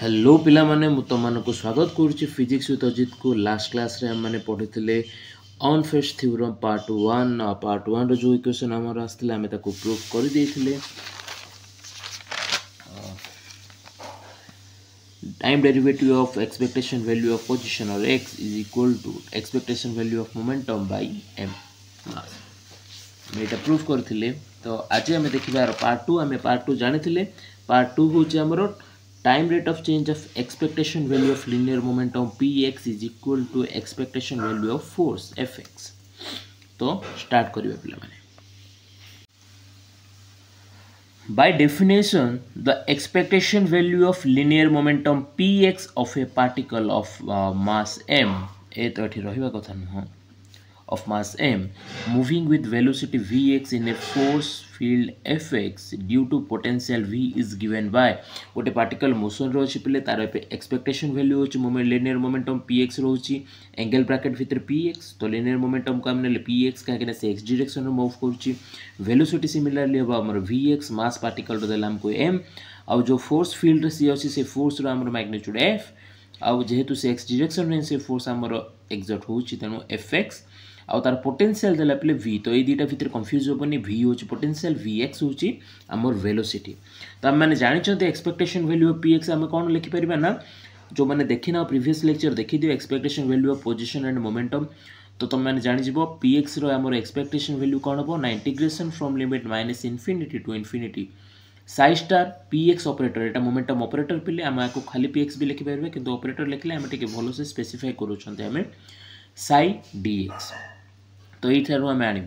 hello ପିଲାମାନେ ମୁଁ ତୁମମାନଙ୍କୁ ସ୍ୱାଗତ କରୁଛି ଫିଜିକ୍ସ ୱିଥ୍ ଅଜିତକୁ ଲାଷ୍ଟ କ୍ଲାସ୍ରେ ଆମେମାନେ ପଢ଼ିଥିଲେ Ehrenfest theorem part one part ୱାନ୍ର ଯେଉଁ ଇକ୍ୱେସନ୍ ଆମର ଆସିଥିଲା ଆମେ ତାକୁ ପ୍ରୁଭ୍ କରିଦେଇଥିଲେ time derivative of expectation value of position or x is equal to expectation value of momentum by m mass ଆମେ ଏଇଟା ପ୍ରୁଭ୍ କରିଥିଲେ ତ ଆଜି ଆମେ ଦେଖିବା ପାର୍ଟ ଟୁ ଆମେ ପାର୍ଟ ଟୁ ଜାଣିଥିଲେ ପାର୍ଟ ଟୁ ହେଉଛି ଆମର time rate of change of expectation value of linear momentum px is equal to expectation value of force fx तो स्टार्ट करिवे पिलाମାନେ by definition the expectation value of linear momentum px of a particle of uh, mass m ए तो एठी रहिबा कथा नहु of mass m moving with velocity vx in a force field fx due to potential v is given by गोटे particle motion रोचे पहले तार expectation value हो moment linear momentum P X रोचे एंगल ब्राकेट भितर पी एक्स तो linear momentum को आम पी एक्स कहीं से एक्स डायरेक्शन मुव कर भेलोसीटी सिमिलरली हम आम भि एक्स मस पार्टिकल दे आमको एम आउ जो फोर्स फिल्ड सी अच्छे से फोर्स आम मैग्नेट्यूड एफ आउ जेहेतु से एक्स डायरेक्शन से फोर्स आमर एक्जट हो एक्स ଆଉ ତାର ପୋଟେନ୍ସିଆଲ୍ ଦେଲା ପରେ ଭି ତ ଏଇ ଦୁଇଟା ଭିତରେ କନଫ୍ୟୁଜ୍ ହେବନି ଭି ହେଉଛି ପୋଟେନ୍ସିଆଲ୍ ଭି ଏକ୍ସ ହେଉଛି ଆମର ଭେଲୋସିଟି ତ ଆମେମାନେ ଜାଣିଛନ୍ତି expectation value of P X ଆମେ କ'ଣ ଲେଖିପାରିବା ନା ଯେଉଁମାନେ ଦେଖିନାଅ ପ୍ରିଭିୟସ୍ ଲେକ୍ଚର୍ ଦେଖିଦିଅ expectation value of position and momentum ତ ତୁମେମାନେ ଜାଣିଯିବ ପି ଏକ୍ସର ଆମର ଏକ୍ସପେକ୍ଟେସନ୍ ଭାଲ୍ୟୁ କ'ଣ ହେବ ନା integration from limit minus infinity to infinity psi star P X operator ଏଇଟା ମୋମେଣ୍ଟମ୍ ଅପରେଟର ପିଲେ ଆମେ ଆକୁ ଖାଲି ପି ଏକ୍ସ ବି ଲେଖିପାରିବା କିନ୍ତୁ ଅପରେଟର ଲେଖିଲେ ଆମେ ଟିକେ ଭଲସେ ସ୍ପେସିଫାଏ କରୁଛନ୍ତି ଆମେ ସାଇ ଡିଏକ୍ସ तो यही आम आने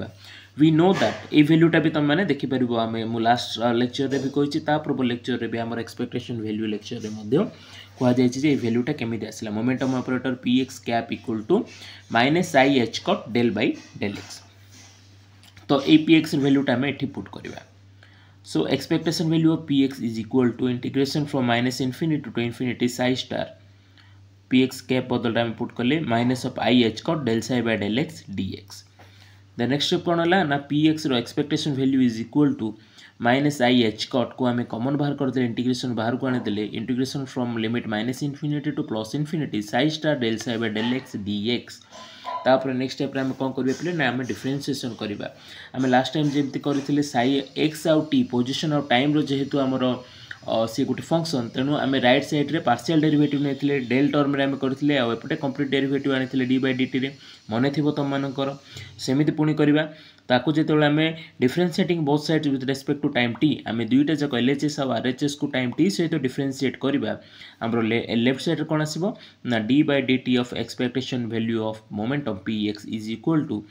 वी नो दैट ये भैल्यूटा भी तुम मैंने देखिपर आम लास्ट लेक्चर में भी कही पूर्व लेक्चर में भी आम एक्सपेक्टेशन भैल्यू लेक्चर में कहुई भैल्यूटा केमी आसला momentum operator P X cap equal to minus I H cut del by del x तो ये पी एक्स भैल्यूटा आम ये पुट करवा so expectation value of P X is equal to integration from minus infinity to infinity psi star P X cap बदलटा put कले minus of I H cut del psi by del X D X the next step कौन है ना P x expectation value is equal to minus I H cut को आम common बाहर करदे integration बाहर को आने integration from limit minus infinity to plus infinity psi star del psi by del X D X ତାପରେ ନେକ୍ସଟ ଷ୍ଟେପ୍ରେ ଆମେ କ'ଣ କରିବା ପିଲେ ନା ଆମେ ଡିଫରେନ୍ସିଏସନ୍ କରିବା ଆମେ ଲାଷ୍ଟ ଟାଇମ୍ ଯେମିତି କରିଥିଲେ ସାଇ ଏକ୍ସ ଆଉ ଟି ପୋଜିସନ୍ ଆଉ ଟାଇମ୍ର ଯେହେତୁ ଆମର सी गोटे फंक्शन तेणु आम रईट सैड्रे पार्सीआल डेरीभेट नहीं डेल टर्म करते आपटे कंप्लीट डेरीभेट आनी डी बै मन थी तुम मनकर सेमती पुणी करवा ताकू जो आम differentiating both sides with respect to time T आम दुईटा जाक एल एच एस आउ आर एच एस को टाइम टी सहित डिफरेनसीएट करवा आमर लेफ्ट सैड्रे कौन आसो ना D by D T of expectation value of momentum P X is equal to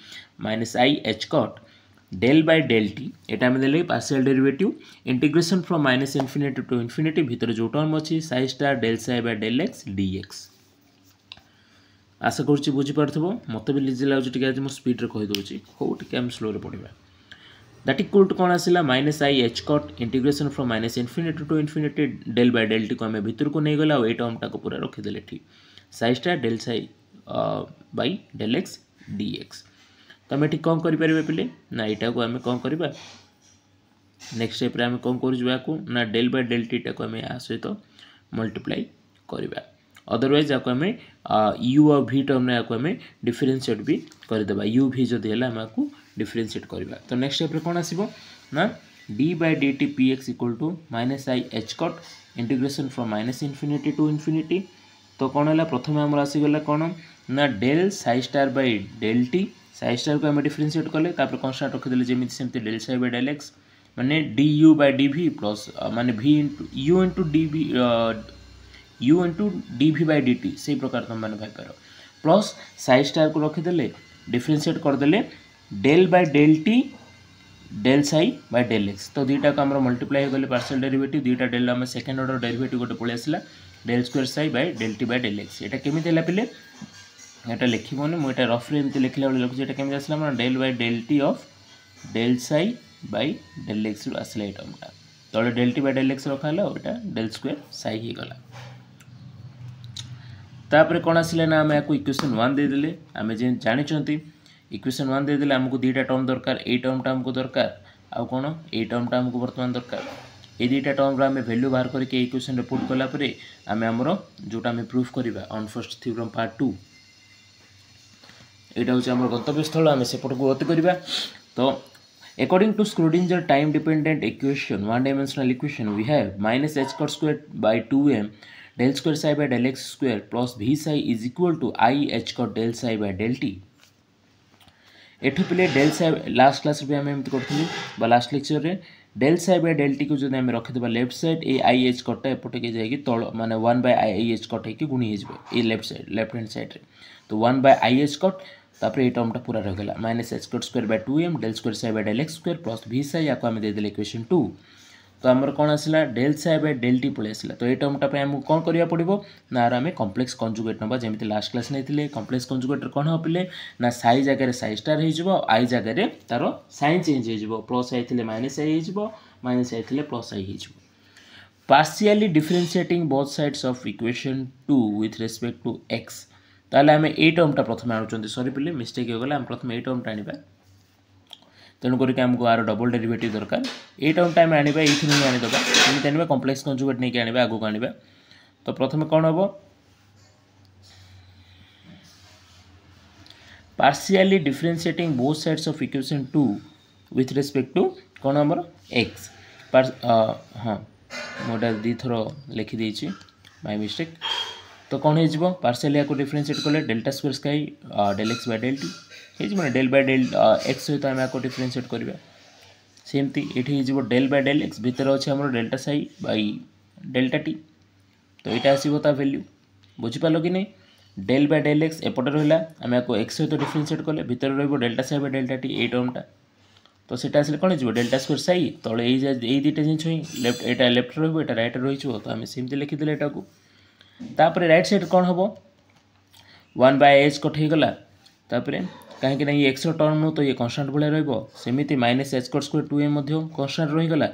minus I H cut del by del T এটা আমি দেলে partial derivative integration from minus infinity to infinity ভিতরে যে টর্ম অছি সাইজটা del psi by del X D X আশা করছি বুঝিপারুব মতো বি লিজি লাগুଛି ଟିକେ ଆଜି ମୁଁ ସ୍ପିଡ଼ରେ କହିଦେଉଛି ହଉ ଟିକେ ଆମେ ସ୍ଲୋରେ ପଢ଼ିବା দ্যাট ইকুয়াল টু কোণ আসলা minus I H cut integration from minus infinity to infinity del by del টিকে আমি ভিতরক নিয়ে গলা এই টর্মটাকে পুরা রখিদেলে এটি সাইজটা del psi by del X dx तो आम कौन करें पे ना यहाँ को आम कौन करवा नेक्स्ट स्टेप आम कौन कर डेल बाय डेल टी टाक आम या सहित मल्टीप्लाई करवा अदरवैज आपको आम यू आ भि टर्म ने आपको आम डिफरेन्सीएट भी करदे यू भि जो है आपको डिफरेन्सीएट करवा तो नेक्स्ट स्टेप कौन आस by D T P X equal to minus I H cut integration from minus infinity to infinity तो कौन है प्रथम आमर आसीगला कौन ना del psi star by del T ସାଇଜ୍ ଟାକୁ ଆମେ ଡିଫରେନ୍ସିଏଟ୍ କଲେ ତାପରେ କନଷ୍ଟାଣ୍ଟ ରଖିଦେଲେ ଯେମିତି ସେମିତି del psi by del X ମାନେ D U by D V plus ମାନେ V into U into D V U into D V by D T ସେଇ ପ୍ରକାର ତୁମମାନେ ଭାବିପାର ପ୍ଲସ୍ ସାଇଜ୍ ଟାକୁ ରଖିଦେଲେ ଡିଫରେନ୍ସିଏଟ୍ କରିଦେଲେ del by del T del psi by del X তো দুইটাকে আমরা multiply হয়ে গেলে পার্সেল ডেরিভেটিভ দুইটা ডেল আমার সেকেন্ড অর্ডার ডেরিভেটিভ গোটে পড়ে আসলা del square psi by del T by del x এটা কেমিতি হল পিলে এটা ଲେଖିବନି ମୁଁ ଏଇଟା ରଫ୍ରେ ଏମିତି ଲେଖିଲା ବେଳେ ଲେଖୁଛି ଏଇଟା କେମିତି ଆସିଲା ଆମର del by del T of del psi by del ଏକ୍ସରୁ ଆସିଲା ଏଇ ଟର୍ମଟା ତଳେ del T by del X ରଖା ହେଲା ଆଉ ଏଇଟା ଡେଲ୍ ସ୍କୋୟାର ସାଇ ହେଇଗଲା ତାପରେ କ'ଣ ଆସିଲା ନା ଆମେ ୟାକୁ ଇକ୍ୱେସନ୍ ୱାନ୍ ଦେଇଦେଲେ ଆମେ ଯେ ଜାଣିଛନ୍ତି ଇକ୍ୱେସନ୍ ୱାନ୍ ଦେଇଦେଲେ ଆମକୁ ଦୁଇଟା ଟର୍ମ ଦରକାର ଏଇ ଟର୍ମଟା ଆମକୁ ଦରକାର ଆଉ କ'ଣ ଏଇ ଟର୍ମଟା ଆମକୁ ବର୍ତ୍ତମାନ ଦରକାର এই দুইটা টর্মর আমি ভ্যালু বাহার করি এই ইকুয়েশন পুট কলাপরে আমি আমার যেটা আমি প্রুফ করা অনফর্স্ট থিওরম পার্ট টু এটা হচ্ছে আমার গন্তব্যস্থল আমি সেপটକୁ গতি କରିବା ତ according to Schrodinger time dependent equation one dimensional equation we have minus h cot squared by 2m del square psi by del x square plus v psi is equal to i h cot del psi by del t ଏଠୁ ପିଲେ Dell Sai last କ୍ଲାସ୍ରେ ବି ଆମେ ଏମିତି କରିଥିଲୁ ବା last ଲେକ୍ଚରରେ del psi by del ଟିକୁ ଯଦି ଆମେ ରଖିଦେବା ଲେଫ୍ଟ ସାଇଡ଼୍ ଏଇ ଆଇ ଏଚ୍ କଟ୍ଟା ଏପଟେକି ଯାଇକି ତଳ ମାନେ one by I H cut ହେଇକି ଗୁଣି ହେଇଯିବ ଏଇ ଲେଫ୍ଟ ସାଇଡ଼୍ ଲେଫ୍ଟ ହ୍ୟାଣ୍ଡ ସାଇଡ଼୍ରେ ତ one by I H cut তারপরে এই টার্মটা পুরা রয়ে গেল minus x square square by two M del square psi by del x square plus V psi ইয়াকে আমি ଦେଇଦେଲେ ইকুয়েশন টু তো আমার কোণ আসলা ডেল সাই বাই ডেল টি পড়ে আসলা তো এই টার্মটা পাই আমি কোণ করা পড়ব না আর আমি কমপ্লেক্স কনজুগেট নেবা যেমি লাস্ট ক্লাস নেইলে কমপ্লেক্স কনজুগেটর কোণ হপিলে না সাই জায়গায় সাই স্টার হয়ে যাব আই জায়গায় তার সাইন চেঞ্জ হয়ে যাব প্লস আই থিলে মাইনাস আই হয়ে যাব মাইনাস আই থিলে প্লস আই হয়ে যাব partially differentiating both sides of equation 2 with respect to x तेल आम एट ओमटा प्रथम आणुंत सरी पिले मिस्टेक हो गला प्रथम ये टर्मटे आने तेणुक आमको आर डबल डेरीवेट दरकार एट ओम टाइम आने यही नहीं आनीद नहीं कम्प्लेक्स कंजुगेट नहीं आने आगे आने तो प्रथम कौन हम partially differentiating both sides of equation two with respect to कौन आमर एक्स हाँ मुझे दी थर लिखिदी माई मिस्टेक तो कौन हो पार्सल या डिफरेनसीएट कले delta square psi del x by del t हो डेल बै डेल एक्स सहित आम आपको डिफरेनसीएट करवा सेमती ये डेल बाय डेल एक्स भितर अच्छे आम delta psi by delta T तो यहाँ आसो ता भैल्यू बुझिपाल कि नहीं डेल बाय डेल एक्स एपटे रहा आम आपको एक्स सहित डिफरेनसीएट कले भितर delta psi by delta T ए टर्मटा तो सीट आसे कौन हो डेल्टा स्क्वेर साई तेल ये दुटा जिन छुई लेफ्ट यहाँ लेफ्ट रोटा रईट रही तो आम सेमती लिखीदे यू ତାପରେ ରାଇଟ୍ ସାଇଡ଼୍ କ'ଣ ହେବ ୱାନ୍ ବାଇ ଏଚ୍ କଟ୍ ହେଇଗଲା ତାପରେ କାହିଁକିନା ଇଏ ଏକ୍ସର ଟର୍ମ ନୁହଁ ତ ଇଏ କନଷ୍ଟାଣ୍ଟ ଭଳିଆ ରହିବ ସେମିତି minus h cut square two ଏ ମଧ୍ୟ କନଷ୍ଟାଣ୍ଟ ରହିଗଲା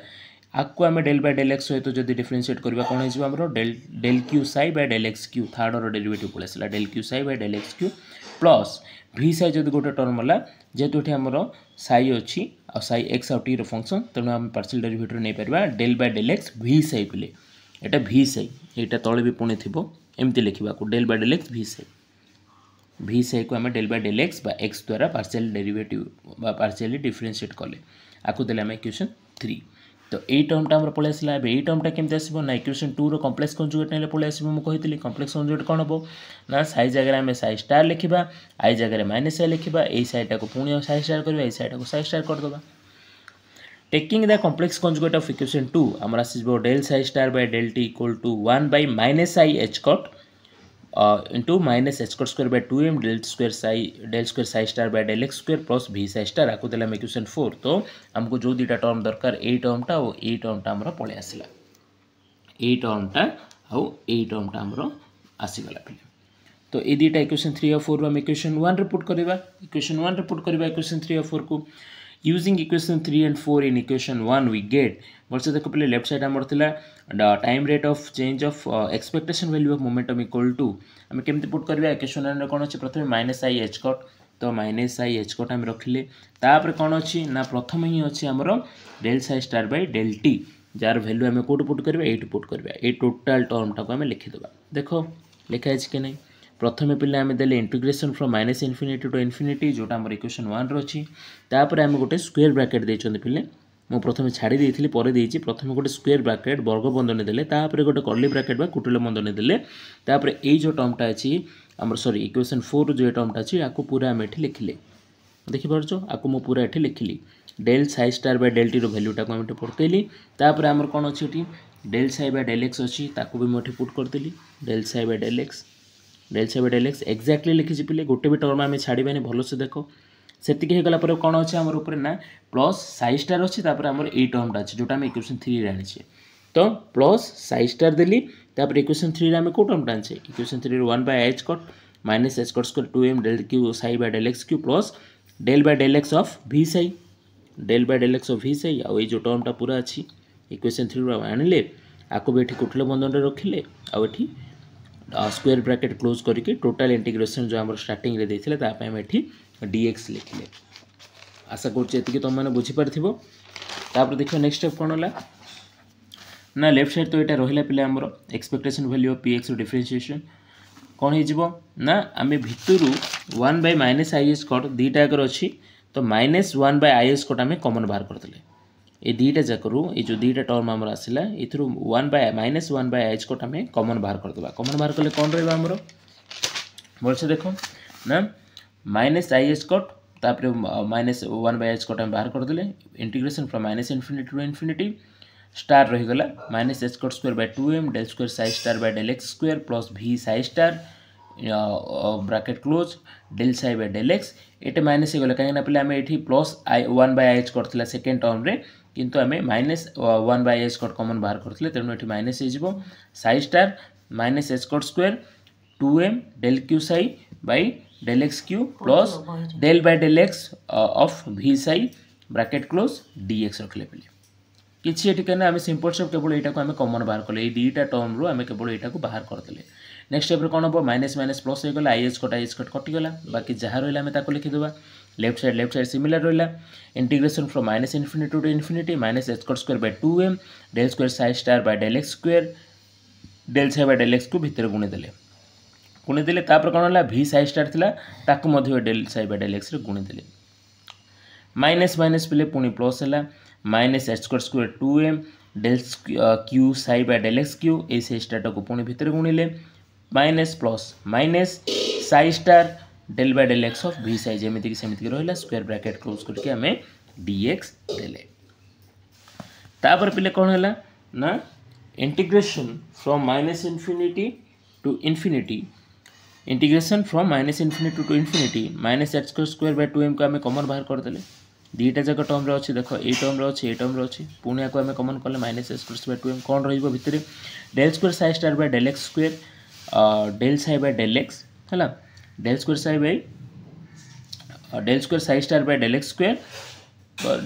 ଆକୁ ଆମେ ଡେଲ୍ ବାଇ ଡେଲ୍ ଏକ୍ସ ସହିତ ଯଦି ଡିଫରେନ୍ସିଏଟ୍ କରିବା କ'ଣ ହେଇଯିବ ଆମର del del Q psi by del X Q third order derivative ପଳେଇ ଆସିଲା del Q psi by del X Q plus V psi ଯଦି ଗୋଟେ ଟର୍ମ ହେଲା ଯେହେତୁ ଏଠି ଆମର ସାଇ ଅଛି ଆଉ ସାଇ ଏକ୍ସ ଆଉ ଟିର ଫଙ୍କସନ୍ ତେଣୁ ଆମେ ପାର୍ସିଆଲ୍ ଡେରିଭେଟିଭ୍ ନେଇପାରିବା del by del x V psi ପିଲେ এটা ভি সাই এইটা তলে বি পুঁ থিব এমতি লিখবা del by del x V psi V সাইকু আমি ডেল বাই ডেল এক্স বা এক্স দ্বারা পার্সিয়াল ডেরিভেটিভ বা পার্সিয়ালি ডিফরেনসিয়েট কলে আকু দেলে আমি ইকুয়েশন থ্রি তো এই টর্মটা আমার পলাই আসলা এবে এই টর্মটা কেমতি আসব না ইকুয়েশন টুর কমপ্লেক্স কনজুগেট নেলে পলাই আসব মু কইতিলি কমপ্লেক্স কনজুগেট কোন হবো না সাই জায়গায় আমি সাই স্টার লিখিবা আই জায়গায় মাইনাস সাই লিখিবা এই সাইটাকু পুনি সাই স্টার করিবা এই সাইটাকু সাই স্টার করে দেবা taking the complex conjugate of equation two आम आस del psi star by del t equal to one by minus I H cut into minus h cut square two m del square psi del square psi star by del x square plus भि psi star आपको देखा equation four तो आमको जो दुटा term दरकार ए टर्मटा और ये टर्मटा आम पलि आसला ए टर्मटा आई टर्मटा आम आसीगला तो ये दुटा इक्वेशन थ्री और फोर आम इक्वेशन वन रिपोर्ट करवा इक्वेशन वन रिपोर्ट करवा इक्वेशन थ्री और फोर को using equation 3 and 4 in equation 1 we get वर्ष देखो पहले लेफ्ट साइड आमर थिला time rate of change of expectation value of momentum equal to आम केमती पुट put इक्वेशन 1 रे कोन अछि प्रथमे माइनस आई एच कट तो माइनस आई एच कट हम रखिले तापर कोन अछि ना प्रथम ही अछि हमर del psi star by del t जार वैल्यू आम कोट पुट करबे एट पुट करबे ए टोटल टर्म टाको आम लिखि देबा देखो लिखा है कि नहीं প্রথমে পিলা আমি দেলে integration from minus infinity to infinity যেটা আমার ইকুয়েসন ওয়ানর অছি তাপরে আমি গোটে স্কোয়ার ব্রাকেট দিয়েছেন পিলে ମୁଁ ପ୍ରଥମେ ଛାଡ଼ି ଦେଇଥିଲି ପରେ ଦେଇଛି ପ୍ରଥମେ ଗୋଟେ ସ୍କୋୟାର ବ୍ରାକେଟ୍ ବର୍ଗ ବନ୍ଧନୀ ଦେଲେ ତାପରେ ଗୋଟେ କର୍ଲି ବ୍ରାକେଟ୍ ବା କୁଟୁଲ ବନ୍ଧନୀ ଦେଲେ ତାପରେ ଏଇ ଯେଉଁ ଟର୍ମଟା ଅଛି ଆମର ସରି ଇକ୍ୱେସନ୍ ଫୋର୍ ଯେଉଁ ଟର୍ମଟା ଅଛି ଆକୁ ପୁରା ଆମେ ଏଠି ଲେଖିଲେ ଦେଖିପାରୁଛ ଆକୁ ମୁଁ ପୁରା ଏଠି ଲେଖିଲି del psi star by del ଟିର ଭ୍ୟାଲ୍ୟୁଟାକୁ ଆମେ ଏଠି ପଢ଼ିଦେଲି ତାପରେ ଆମର କ'ଣ ଅଛି ଏଠି del psi by del x ଅଛି ତାକୁ ବି ମୁଁ ଏଠି ପୁଟ୍ କରିଦେଲି del psi by del x del ছেবে ডেল ଏକ୍ଜାକ୍ଟଲି ଲେଖିଛି ପିଲେ ଗୋଟେ ବି ଟର୍ମ ଆମେ ଛାଡ଼ିବାନି ଭଲସେ ଦେଖ ସେତିକି ହେଇଗଲା ପରେ କ'ଣ ଅଛି ଆମର ଉପରେ ନା ପ୍ଲସ୍ ଷ୍ଟାର୍ ଅଛି ତାପରେ ଆମର ଏଇ ଟର୍ମଟା ଅଛି ଯେଉଁଟା ଆମେ ଇକ୍ୱେସନ୍ ଥ୍ରୀରେ ଆଣିଛେ ତ ପ୍ଲସ୍ ଷ୍ଟାର୍ ଦେଲି ତାପରେ ଇକ୍ୱେସନ୍ ଥ୍ରୀରେ ଆମେ କେଉଁ ଟର୍ମଟା ଆଣିଛେ ଇକ୍ୱେସନ୍ ଥ୍ରୀରେ one by h cut minus h cut square two m del Q psi by del x Q plus del by del x of V psi del by del x of V psi ଆଉ ଏଇ ଯେଉଁ ଟର୍ମଟା ପୁରା ଅଛି ଇକ୍ୱେସନ୍ ଥ୍ରୀରୁ ଆଣିଲେ ଆକୁ ବି ଏଠି କୁଟିଳ ବନ୍ଧନରେ ରଖିଲେ ଆଉ ଏଠି ସ୍କୋୟାର ବ୍ରାକେଟ୍ କ୍ଲୋଜ୍ କରିକି ଟୋଟାଲ୍ ଇଣ୍ଟିଗ୍ରେସନ୍ ଯେଉଁ ଆମର ଷ୍ଟାର୍ଟିଂରେ ଦେଇଥିଲେ ତା ପାଇଁ ଆମେ ଏଠି ଡିଏକ୍ସ ଲେଖିଲେ ଆଶା କରୁଛି ଏତିକି ତୁମମାନେ ବୁଝିପାରିଥିବ ତାପରେ ଦେଖିବା ନେକ୍ସଟ ଷ୍ଟେପ୍ କ'ଣ ହେଲା ନା ଲେଫ୍ଟ ସାଇଡ଼୍ ତ ଏଇଟା ରହିଲା ପିଲା ଆମର ଏକ୍ସପେକ୍ଟେସନ୍ ଭ୍ୟାଲ୍ୟୁ ଅଫ୍ ପି ଏକ୍ସର ଡିଫରେନ୍ସିଏସନ୍ କ'ଣ ହେଇଯିବ ନା ଆମେ ଭିତରୁ one by minus i s cut ଦୁଇଟା ଆଗରେ ଅଛି ତ minus one by i s cut ଆମେ କମନ୍ ବାହାର କରିଦେଲେ ये दुईटा जाकर ये जो दुईटा टर्म आम आसा यूर one by minus one by h को आम कमन बाहर करदे कमन बाहर कले कौन रमर भलसे देख ना माइनस आई एच कट तापर minus one by h cut आम बाहर करदे integration from minus infinite to infinite star रहीगला minus h cut square by two m del square psi star by del x square plus भि psi star bracket close del psi by del x ये minus हो गला कहीं पे आम ये plus i one by i h कर second टर्म्रे किंतु आम माइनस वन बै एसकोट कमन बाहर करते तेनाली माइनस हो सार माइनस एसकोट square two m del q psi by del x q plus del by del x of भि सई ब्राकेट क्लोज डीएक्स रखिले पड़े କିଛି ଏଠି କାହିଁକିନା ଆମେ ସିମ୍ପଲ୍ ଷ୍ଟେପ୍ କେବଳ ଏଇଟାକୁ ଆମେ କମନ୍ ବାହାର କଲେ ଏଇ ଦୁଇଟା ଟର୍ମରୁ ଆମେ କେବଳ ଏଇଟାକୁ ବାହାର କରିଦେଲେ ନେକ୍ସଟ ଷ୍ଟେପ୍ରେ କ'ଣ ହେବ ମାଇନସ୍ ମାଇନସ୍ ପ୍ଲସ୍ ହେଇଗଲା i H cut i H cut କଟିଗଲା ବାକି ଯାହା ରହିଲା ଆମେ ତାକୁ ଲେଖିଦେବା left side left side similar ରହିଲା integration from minus infinity to infinity minus h cut square by two m del square psi star by del x square del psi by del ଏକ୍ସକୁ ଭିତରେ ଗୁଣିଦେଲେ ଗୁଣିଦେଲେ ତାପରେ କ'ଣ ହେଲା ଭି ସାଇ ଷ୍ଟାର୍ ଥିଲା ତାକୁ ମଧ୍ୟ ଡେଲ୍ ସାଇ ବାଇ ଡେଲ୍ ଏକ୍ସରେ ଗୁଣିଦେଲେ ମାଇନସ୍ ମାଇନସ୍ ପିଲେ ପୁଣି ପ୍ଲସ୍ ହେଲା minus h square square two m dells Q psi by del x Q ए स्टार्टा को पुणी भितर गुणिले minus plus minus psi star del by del x of भि साई जमीक सेमती रहा स्क्वेयर ब्राकेट क्लोज करके आम डीएक्स देपर पे कौन है ना integration from minus infinity to infinity integration from minus infinity to infinity minus h square square by two m को आम कमन बाहर करदे দুইটা যাক টর্মরে ଅଛି ଦେଖ ଏଇ ଟର୍ମରେ ଅଛି ଏଇ ଟର୍ମରେ ଅଛି ପୁଣି ଆକୁ ଆମେ କମନ୍ କଲେ minus x square two m କ'ଣ ରହିବ ଭିତରେ del square psi star by del x square del psi by del x ହେଲା del square psi by del square psi star by del x square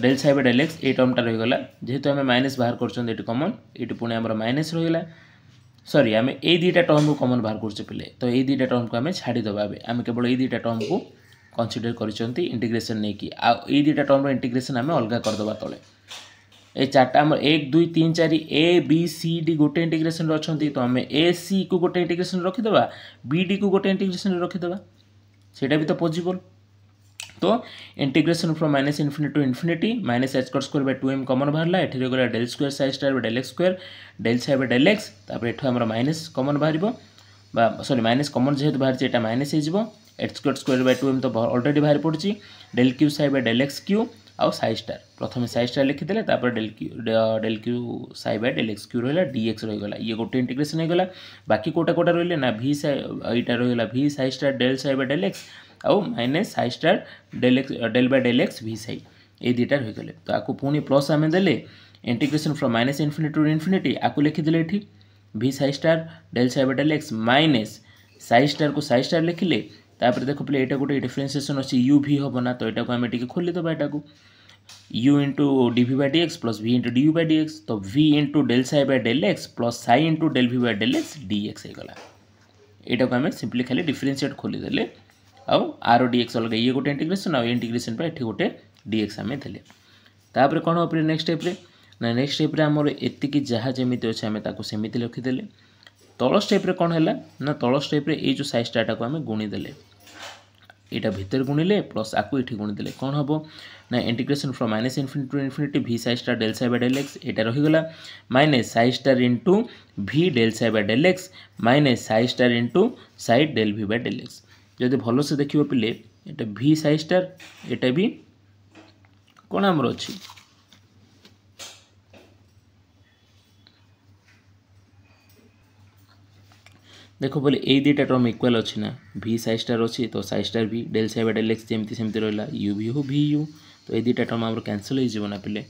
del psi by del x এই টর্মটা রয়েগলা যেহেতু আমি minus বাহার করছেন এটি common এটি পুনে আমার minus রয়েগলা sorry আমি এই দুইটা টর্মকু কমন বাহার করছে পিলে তো এই দুইটা টর্মকু আমি ছাড়িদেবা এবে আমি কেবল এই দুইটা টর্মকু କନସିଡ଼ର କରିଛନ୍ତି ଇଣ୍ଟିଗ୍ରେସନ୍ ନେଇକି ଆଉ ଏଇ ଦୁଇଟା ଟର୍ମର ଇଣ୍ଟିଗ୍ରେସନ୍ ଆମେ ଅଲଗା କରିଦେବା ତଳେ ଏ ଚାରିଟା ଆମର ଏକ ଦୁଇ ତିନି ଚାରି ଏ ବି ସି ଡି ଗୋଟେ ଇଣ୍ଟିଗ୍ରେସନ୍ରେ ଅଛନ୍ତି ତ ଆମେ ଏ ସିକୁ ଗୋଟେ ଇଣ୍ଟିଗ୍ରେସନ୍ ରଖିଦେବା ବି ଡିକୁ ଗୋଟେ ଇଣ୍ଟିଗ୍ରେସନ୍ରେ ରଖିଦେବା ସେଇଟା ବି ତ ପଜିବଲ୍ তো integration from minus infinity to infinity minus h square square by two m common বাহারা এটি গলা del square psi star by del x square del psi by del x তাপরে এঠু আমার মাইনাস কমন বাহার বা সরি মাইনাস কমন যেহেতু বাহারছে এটা minus হয়ে যাব at square square by two m ତ ଅଲରେଡ଼ି ବାହାରି ପଡ଼ୁଛି del Q psi by del X Q ଆଉ ସାଇ ଷ୍ଟାର୍ ପ୍ରଥମେ ସାଇ ଷ୍ଟାର୍ ଲିଖିଦେଲେ ତାପରେ del Q del Q psi by del X Q ରହିଲା ଡିଏକ୍ସ ରହିଗଲା ଇଏ ଗୋଟେ ଇଣ୍ଟିଗ୍ରେସନ୍ ହେଇଗଲା ବାକି କେଉଁଟା କେଉଁଟା ରହିଲେ ନା ଭି ସାଇ ଏଇଟା ରହିଗଲା V psi star del psi by del x ଆଉ minus psi star del x del by del x V psi ଏଇ ଦୁଇଟା ରହିଗଲେ ତ ଆକୁ ପୁଣି ପ୍ଲସ୍ ଆମେ ଦେଲେ integration from minus infinity to infinity ଆକୁ ଲେଖିଦେଲେ ଏଠି V psi star del psi by del x minus psi ଷ୍ଟାର୍କୁ ସାଇ ଷ୍ଟାର୍ ଲେଖିଲେ তাপরে দেখ পিলা এটা গোটে ডিফরেনসিয়েসন অছি ইউ ভি হব না তো এটাকে আমি টিকে খোলি দেবা এটাকে u into dv by dx plus v into du by dx तो v into del psi by del x plus psi into del v by del x dx ହେଇଗଲା ଏଇଟାକୁ ଆମେ ସିମ୍ପଲି ଖାଲି ଡିଫରେନ୍ସିଏଟ୍ ଖୋଲିଦେଲେ ଆଉ ଆର ଡିଏକ୍ସ ଅଲଗା ଇଏ ଗୋଟେ ଇଣ୍ଟିଗ୍ରେସନ୍ ଆଉ ଇଣ୍ଟିଗ୍ରେସନ୍ ପାଇଁ ଏଠି ଗୋଟେ ଡିଏକ୍ସ ଆମେ ଦେଲେ ତାପରେ କ'ଣ ଉପରେ ନେକ୍ସଟ ଷ୍ଟେପ୍ରେ ନା ନେକ୍ସଟ ଷ୍ଟେପ୍ରେ ଆମର ଏତିକି ଯାହା ଯେମିତି ଅଛି ଆମେ ତାକୁ ସେମିତି ରଖିଦେଲେ ତଳ ଷ୍ଟେପ୍ରେ କ'ଣ ହେଲା ନା ତଳ ଷ୍ଟେପ୍ରେ ଏଇ ଯେଉଁ ସାଇଜ୍ ଡାଟାକୁ ଆମେ ଗୁଣିଦେଲେ এইটা ভিতরে গুণিলে প্লস আকু এটি গুণিদেলে কম হব না integration from minus infinity to infinity V psi star del psi by del x এটা রহিগলা minus psi star into V del psi by del x minus psi star into psi del V by del x যদি ଭଲସେ ଦେଖିବ ପିଲେ ଏଇଟା ଭି psi star ଏଇଟା ବି କ'ଣ ଆମର ଅଛି দেখো বলে এই দুইটা ଟର୍ମ ଇକ୍ୱାଲ୍ ଅଛି ନା ଭି ସାଇଜ୍ ଷ୍ଟାର୍ ଅଛି ତ psi star V del psi ବା ଡେଲ୍ ଏକ୍ସ ଯେମିତି ସେମିତି ରହିଲା ୟୁ ଭି ହଉ ଭି ୟୁ ତ ଏଇ ଦୁଇଟା ଟର୍ମ ଆମର କ୍ୟାନସଲ୍ ହେଇଯିବ ନା ପିଲେ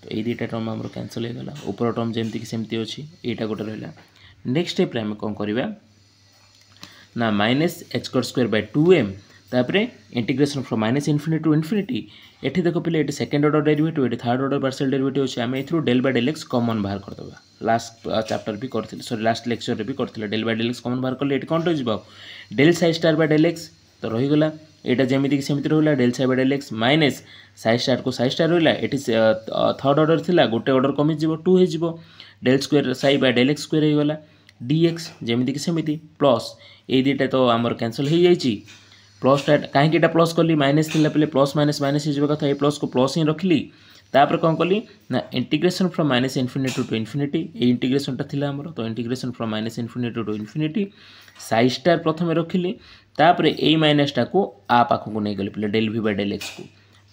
ତ ଏଇ ଦୁଇଟା ଟର୍ମ ଆମର କ୍ୟାନସଲ୍ ହେଇଗଲା ଉପର ଟର୍ମ ଯେମିତିକି ସେମିତି ଅଛି ଏଇଟା ଗୋଟେ ରହିଲା ନେକ୍ସଟ ଷ୍ଟେପ୍ରେ ଆମେ କ'ଣ କରିବା ନା minus h cut square by two m তাপরে integration from minus infinity to infinity এটি দেখো পিলে এটি সেকেন্ড অর্ডর ডেরিভেটিভ এটি থার্ড অর্ডর পার্সিয়াল ডেরিভেটিভ আছে আমি এর del by del x common বাহার করদেবা লাস্ট চ্যাপ্টর বি করলে সরি লাস্ট লেকচর বি করলে del by del x common বাহার করলে এটি কোনটা যাব del psi star by del X তো রহিগলা এটা যেমিতিকি সেমিতি রহিলা del psi by del x minus psi স্টারকু সাই স্টার রহিলা এটি থার্ড অর্ডর লা গোটে অর্ডর কমিযোগ টু হয়েযিব del square psi by del x square হয়েগলা ডিএক্স যেমিতিকি সেমিতি প্লস এই দুইটা তো আমার ক্যানসেল হয়ে যাইছি ପ୍ଲସ୍ଟା କାହିଁକି ଏଇଟା ପ୍ଲସ୍ କଲି ମାଇନସ୍ ଥିଲା ପିଲେ ପ୍ଲସ୍ ମାଇନସ୍ ମାଇନସ୍ ହେଇଯିବା କଥା ଏ ପ୍ଲସ୍କୁ ପ୍ଲସ୍ ହିଁ ରଖିଲି ତାପରେ କ'ଣ କଲି ନା integration from minus infinity to infinity ଏଇ ଇଣ୍ଟିଗ୍ରେସନ୍ଟା ଥିଲା ଆମର ତ integration from minus infinity to infinity ସାଇଜ୍ଟା ପ୍ରଥମେ ରଖିଲି ତାପରେ ଏଇ ମାଇନସ୍ଟାକୁ ଆ ପାଖକୁ ନେଇଗଲି ପିଲେ ଡେଲ୍ ଭି ବାଇ ଡେଲ୍ ଏକ୍ସକୁ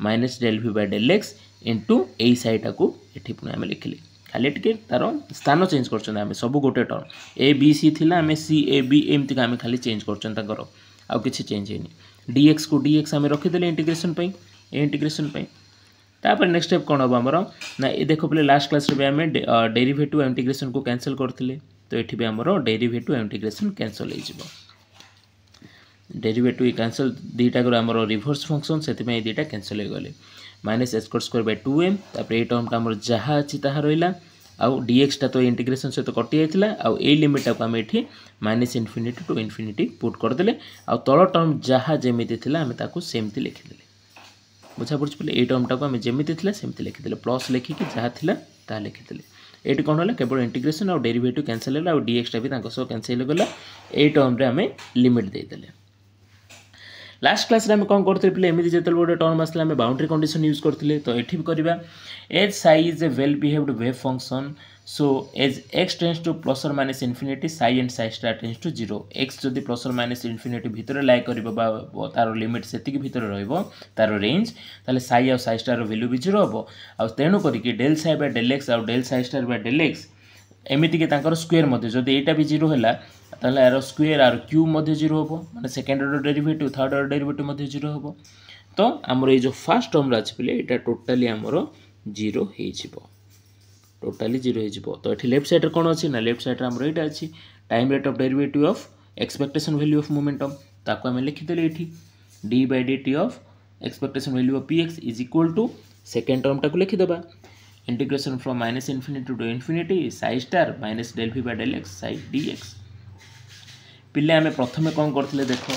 minus del V by del x into ଏଇ ସାଇଟାକୁ ଏଠି ପୁଣି ଆମେ ଲେଖିଲେ ଖାଲି ଟିକେ ତା'ର ସ୍ଥାନ ଚେଞ୍ଜ କରୁଛନ୍ତି ଆମେ ସବୁ ଗୋଟେ ଟର୍ମ ଏ ବି ସି ଥିଲା ଆମେ ସି ଏ ବି ଏମିତିକା ଆମେ ଖାଲି ଚେଞ୍ଜ କରୁଛନ୍ତି ତାଙ୍କର ଆଉ କିଛି ଚେଞ୍ଜ ହେଇନି ଡିଏକ୍ସକୁ ଡିଏକ୍ସ ଆମେ ରଖିଦେଲେ ଇଣ୍ଟିଗ୍ରେସନ୍ ପାଇଁ ଏ ଇଣ୍ଟିଗ୍ରେସନ୍ ପାଇଁ ତାପରେ ନେକ୍ସଟ ଷ୍ଟେପ୍ କ'ଣ ହେବ ଆମର ନା ଏ ଦେଖ ପିଲେ ଲାଷ୍ଟ କ୍ଲାସ୍ରେ ବି ଆମେ ଡେରିଭେଟିଭ୍ ଇଣ୍ଟିଗ୍ରେସନ୍କୁ କ୍ୟାନସଲ୍ କରିଥିଲେ ତ ଏଠି ବି ଆମର ଡେରିଭେଟିଭ୍ ଇଣ୍ଟିଗ୍ରେସନ୍ କ୍ୟାନସଲ୍ ହେଇଯିବ ଡେରିଭେଟିଭ୍ କ୍ୟାନସଲ୍ ଦୁଇଟା ଦୁଇଟାକର ଆମର ରିଭର୍ସ ଫଙ୍କସନ୍ ସେଥିପାଇଁ ଦୁଇଟା କ୍ୟାନସଲ୍ ହେଇଗଲେ minus s score square by two m ତାପରେ ଏଇ ଟର୍ମଟା ଆମର ଯାହା ଅଛି ତାହା ରହିଲା आउ डीएक्सटा तो इंटिग्रेसन सहित कटि जाता आउ ए लिमिटा को आम ये minus infinite to infinite put करदे आउ तल टर्म जहाँ जमी आम सेमती लिखिदे बुझा पड़ी बोले ये टर्मटा को आम जमी सेमती लिखिदे प्लस लिखिकी जहाँ ता लिखिदे ये कौन है केवल इंटिग्रेसन आउ डेरीवेटिव कैनसल होगा आउ डीएक्सटा भी सह कैनसल हो गला ये टर्म्रे आम लिमिट देदेले ଲାଷ୍ଟ କ୍ଲାସ୍ରେ ଆମେ କ'ଣ କରିଥିଲେ ପିଲେ ଏମିତି ଯେତେବେଳେ ଗୋଟେ ଟର୍ମ ଆସିଲା ଆମେ ବାଉଣ୍ଡ୍ରି କଣ୍ଡିସନ୍ ୟୁଜ୍ କରିଥିଲେ ତ ଏଠି ବି କରିବା as psi is a well behaved wave function so as x tends to plus or minus infinity psi and psi star tends to zero x যদি প্লসর মাইনাস ইনফিনিটি ভিতরে লাই করব বা তার লিমিট সেতিকি ভিতরে রহব তার রেঞ্জ তাহলে সাই আউ সাই স্টার ভ্যালু বি জিরো হব আউ তেণু করিকি ডেল সাই বা ডেল এক্স আউ ডেল সাই স্টার বা ডেল এক্স এমিতিকি তাঁর স্কোয়ার মধ্যে যদি এইটা বি জিরো হলা ତାହେଲେ ଆର ସ୍କୋୟାର ଆର କ୍ୟୁବ୍ ମଧ୍ୟ ଜିରୋ ହେବ ମାନେ second order derivative third order derivative ମଧ୍ୟ ଜିରୋ ହେବ ତ ଆମର ଏଇ ଯେଉଁ ଫାର୍ଷ୍ଟ ଟର୍ମରେ ଅଛି ପିଲେ ଏଇଟା ଟୋଟାଲି ଆମର ଜିରୋ ହେଇଯିବ ଟୋଟାଲି ଜିରୋ ହେଇଯିବ ତ ଏଠି ଲେଫ୍ଟ ସାଇଡ଼୍ରେ କ'ଣ ଅଛି ନା ଲେଫ୍ଟ ସାଇଡ଼୍ରେ ଆମର ଏଇଟା ଅଛି time rate of derivative of expectation value of momentum ତାକୁ ଆମେ ଲେଖିଦେଲେ ଏଠି d by D t of expectation value of P x is equal to second ଟର୍ମଟାକୁ ଲେଖିଦେବା integration from minus infinity to infinity psi star minus del V by del x psi d x ପିଲେ ଆମେ ପ୍ରଥମେ କ'ଣ କରିଥିଲେ ଦେଖ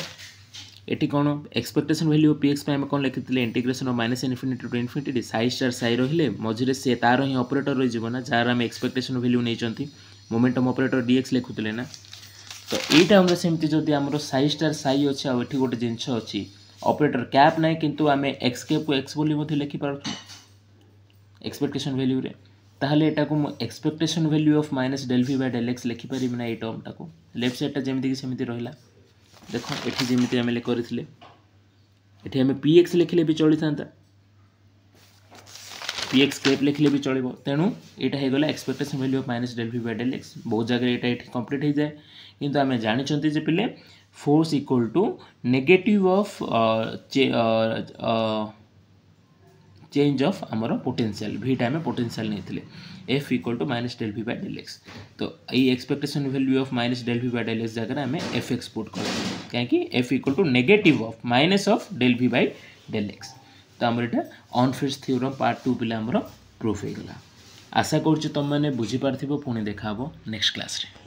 ଏଠି କ'ଣ ଏକ୍ସପେକ୍ଟେସନ୍ ଭ୍ୟାଲ୍ୟୁ ପି ଏକ୍ସ ପାଇଁ ଆମେ କ'ଣ ଲେଖିଥିଲେ integration of minus infinity to infinity psi star psi ରହିଲେ ମଝିରେ ସେ ତା'ର ହିଁ ଅପରେଟର୍ ରହିଯିବ ନା ଯାହାର ଆମେ ଏକ୍ସପେକ୍ଟେସନ୍ ଭ୍ୟାଲ୍ୟୁ ନେଇଛନ୍ତି ମୋମେଣ୍ଟମ୍ ଅପରେଟର୍ ଡିଏକ୍ସ ଲେଖୁଥିଲେ ନା ତ ଏଇଟା ଆମର ସେମିତି ଯଦି ଆମର ସାଇ ଷ୍ଟାର୍ ସାଇ ଅଛି ଆଉ ଏଠି ଗୋଟେ ଜିନିଷ ଅଛି ଅପରେଟର୍ କ୍ୟାପ୍ ନାହିଁ କିନ୍ତୁ ଆମେ ଏକ୍ସ କେପ୍କୁ ଏକ୍ସ ବୋଲି ମଧ୍ୟ ଲେଖିପାରୁଛୁ ଏକ୍ସପେକ୍ଟେସନ୍ ଭ୍ୟାଲ୍ୟୁରେ তাহলে এটাକୁ ମୁଁ expectation value of minus del V by del x ଲେଖିପାରିବି ନା ଏଇ ଟର୍ମଟାକୁ ଲେଫ୍ଟ ସାଇଡ଼୍ଟା ଯେମିତିକି ସେମିତି ରହିଲା ଦେଖ ଏଠି ଯେମିତି ଆମେ କରିଥିଲେ ଏଠି ଆମେ ପି ଏକ୍ସ ଲେଖିଲେ ବି ଚଳିଥାନ୍ତା पी एक्स केप लिखले भी चलो तेणु यहाँ हो गला expectation value of minus del v by del x बहुत जगह यहाँ ये कम्प्लीट हो जाए कितु आम जानते जे पे force equal to negative of change of आमर पोटेनसीआल भिटा आम पोटेनसीआल नहीं f equal to minus del v by del x तो ये expectation value of minus del v by del x जगह आम एफ एक्स पुट कर कहीं f equal to negative of minus of del v by del x तो आमर यहाँ अनफिट्स theorem part two पे आमर प्रूफ हो आशा करुच्छे तुम मैंने बुझीपार पुणी देखा नेक्स्ट क्लास रे